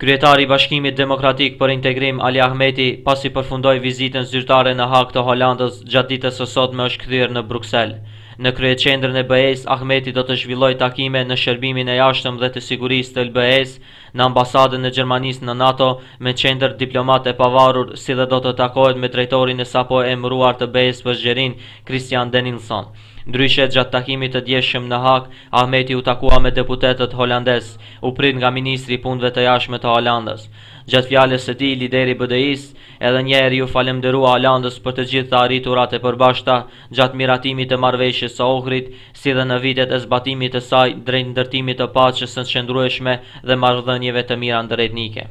Kryetari i Bashkimit Demokratik për Integrim Ali Ahmeti, pasi përfundoi vizitën zyrtare në Hagë të Holandës, gjatë ditës së sotme është kthyer në Bruksel. Në kryeqendrën e BE-së, Ahmeti do të zhvillojë takime në Shërbimin e Jashtëm dhe të Sigurisë të BE-së, në Ambasadën e Gjermanisë në NATO, me qendër Diplomat e Pavarur, si dhe do të takohet me drejtorin e sapoemëruar të BE-së për Zgjerim, Christian Danielsson. Ndryshe, gjatë takimit të djeshëm në Hagë, Ahmeti u takua me deputetët holandezë, u prit nga ministri i Punëve të Jashtme të Holandës. Gjatë fjalës së tij, lideri i BDI-së, edhe një herë iu falënderua Holandës për të gjitha të arriturat e përbashkëta gjatë miratimit të Marrëveshjes së Ohrit, si dhe në vitet e zbatimit të saj drejt ndërtimit të paqes së qëndrueshme dhe marrëdhënieve të mira ndëretnike.